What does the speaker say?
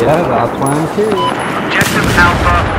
Yeah, that's why I'm here. Objective Alpha